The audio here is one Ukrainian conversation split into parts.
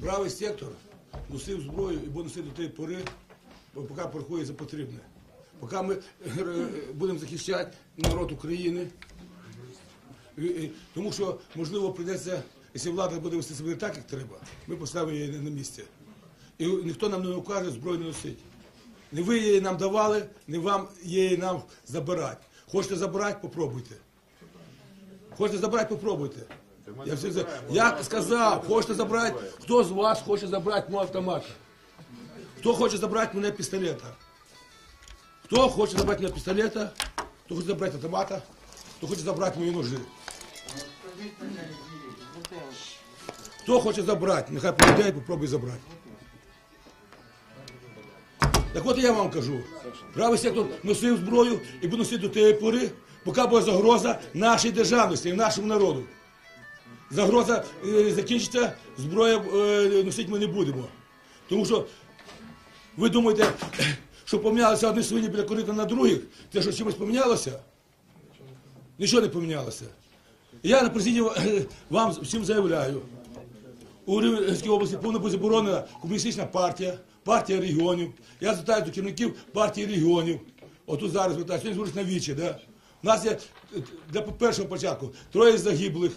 Правий сектор носив зброю і буде носити до тієї пори, поки порахує за потрібне. Поки ми е, будемо захищати народ України. Тому що, можливо, прийдеться, якщо влада буде вести себе так, як треба, ми поставимо її на місце. І ніхто нам не укаже зброю не носить. Не ви її нам давали, не вам її нам забирати. Хочете забирати, попробуйте. Хочете забрати, попробуйте. Я, всіх за- я сказав, хочете забрати, хто з вас хоче забрати мого автомата? Хто хоче забрати мене пістолета? Хто хоче забрати мене пістолета? Хто хоче забрати автомата? Хто хоче забрати мої ножи? Хто хоче забрати? Нехай прийде і попробуй забрати. Так от я вам кажу, правий сектор носив зброю і буде носити до тієї пори, поки буде загроза нашій державності і нашому народу. Загроза е, закінчиться, зброя е, носити ми не будемо. Тому що ви думаєте, що помінялися одні свині біля корита на других, те, що чимось помінялося? Нічого не помінялося. Я на президії е, вам всім заявляю, у Рівненській області бути заборонена комуністична партія, партія регіонів. Я звертаюся до керівників партії регіонів. Отут зараз звертаюся, сьогодні звертаюся на вічі. Да? У нас є е, для першого початку троє загиблих.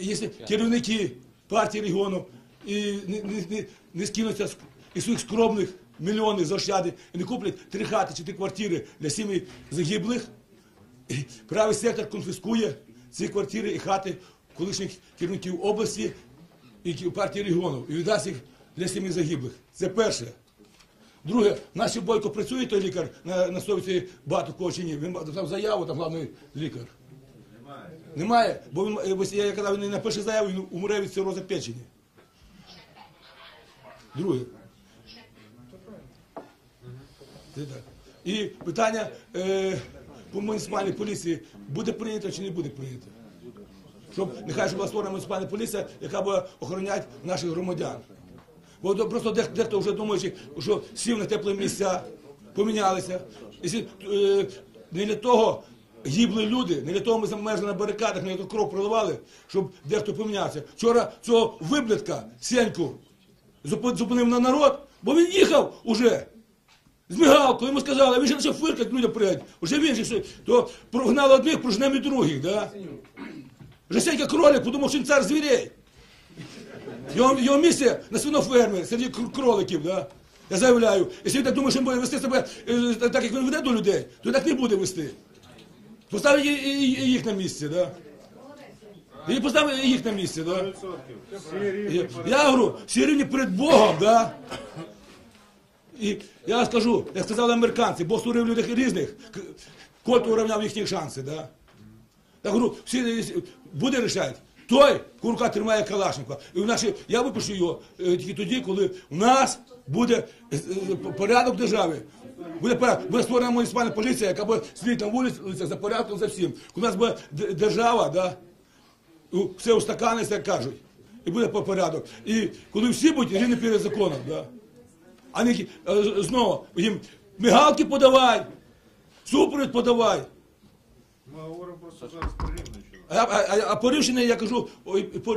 Якщо керівники партії регіонів і не, не, не, не скинуться із своїх скромних мільйонів заощади і не куплять три хати чи три квартири для сім'ї загиблих, правий сектор конфіскує ці квартири і хати колишніх керівників області і партії регіону і віддасть їх для сім'ї загиблих. Це перше. Друге, наші бойко працює той лікар на, на совісті багато кого чи ні. Він написав заяву, там головний лікар. Немає, бо він, е, я казав, він напише заяву, він умре від цирозу печені. Друге. І питання е, по муніципальній поліції буде прийнято чи не буде прийнято? Щоб нехай щоб була створена муніципальна поліція, яка буде охороняти наших громадян. Бо просто дех- дехто вже думає, що сів на теплі місця, помінялися. Якщо, е, не для того гибли люди, не для того ми замерзли на барикадах, не того кров проливали, щоб дехто помінявся. Вчора цього виблядка, Сеньку, зупинив на народ, бо він їхав уже. З мігалкою йому сказали, а він ще почав фиркати, людям приїдь. Уже він же, то прогнали одних, прожнемо і других, да? Вже Сенька кролик, подумав, що він цар звірей. Його, його місце на свинофермі, серед кроликів, да? Я заявляю, якщо він так думає, що він буде вести себе е, так, як він веде до людей, то так не буде вести. Поставить їх на місці, да? І поставить їх на місці, да? Я, говорю, всі рівні перед Богом, да? І я скажу, як сказали американці, Бог створив людей різних, кот урівняв їхні шанси, да? Я говорю, всі буде рішати. Той, курка тримає Калашникова. І в наші, я випишу його е, тільки тоді, коли у нас буде е, е, порядок в державі. Буде, буде створена муніципальна поліція, яка буде сидіти на вулицях за порядком за всім. У нас буде держава, да, все устаканиться, як кажуть. І буде по порядок. І коли всі будуть рівні перед законом, да. а не знову їм мигалки подавай, супровід подавай. Ми говоримо просто зараз. А, а, а, по Рівщині я кажу, ой, по.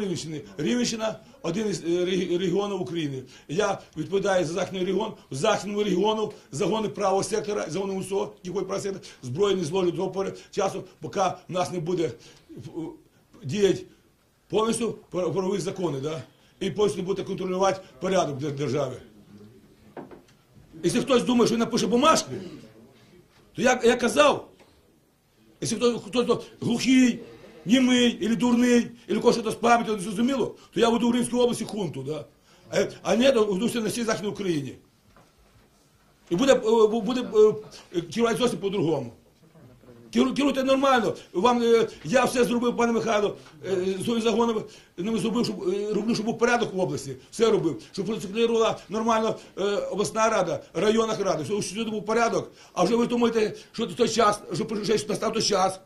Рівненщина один із е, регіонів України. Я відповідаю за західний регіон. В західному регіону загони правого сектора, загони УСО, який правого сектора, зброї не до пори часу, поки в нас не буде е, діяти повністю правові закони, да? і повністю буде контролювати порядок в державі. Якщо хтось думає, що він напише бумажку, то я, я казав, Якщо хто, хтось глухий, німий, или дурний, или когось щось пам'ять не зрозуміло, то я веду в Римській області хунту, да? Е, а не веду все на всій Західній Україні. І буде, е, буде е, керувати зовсім по-другому. Керуйте нормально. Вам, я все зробив, пане Михайло, свої загони ними зробив, щоб, роблю, щоб був порядок в області. Все робив. Щоб функціонувала нормально обласна рада, районна рада, щоб сюди був порядок. А вже ви думаєте, що той час, що настав той час,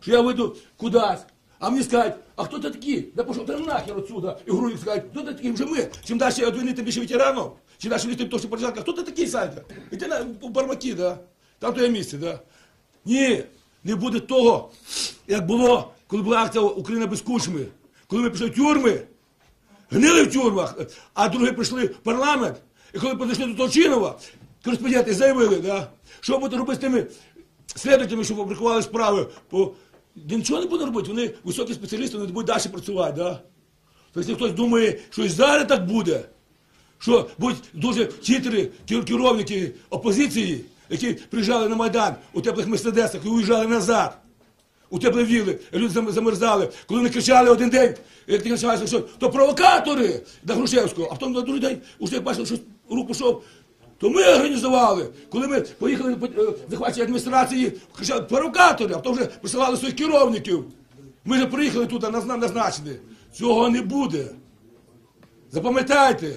що я вийду кудись. А мені скажуть, а хто ти такі? Да пішов ти нахер отсюда. І грудь скажуть, хто ти такий? Вже ми. Чим далі від війни, тим більше ветеранів. Чим далі від того, що початка, хто ти такий, Санька? Іди на в бармаки, да? Там твоє місце, да? Ні, не буде того, як було, коли була акція Україна без кучми. Коли ми пішли в тюрми, гнили в тюрмах, а другі прийшли в парламент, і коли підійшли до Толчинова, кореспонденти заявили, да, що буде робити з тими слідувачами, що фабрикували справи, по... нічого не буде робити, вони високі спеціалісти, вони будуть далі працювати. Да? Тобто, хтось думає, що і зараз так буде, що будуть дуже хитрі кер- керівники опозиції, які приїжджали на Майдан у теплих мерседесах і уїжджали назад. У теплі віли, люди замерзали. Коли вони кричали один день, як ти кричали, що то провокатори до Грушевського, а потім на другий день, уже бачили, що рух пішов, то ми організували. Коли ми поїхали по е, захвачення адміністрації, а потім вже присилали своїх керівників. Ми вже приїхали тут, а нас нам назначені. Цього не буде. Запам'ятайте.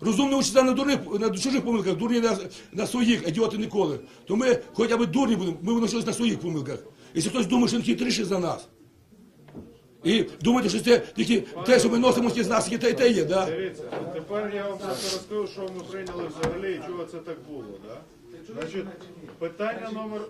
Розумні учиться на дурних, на чужих помилках, дурні на, на своїх, ідіоти ніколи. То ми хоча б дурні будемо, ми навчилися на своїх помилках. Якщо хтось думає, що він хитріший за нас. І думаєте, що це тільки те, що ми носимо з нас, і те, і те є, да? Дивіться, тепер я вам просто розкажу, що ми прийняли взагалі і чого це так було. Да? Значить, питання номер.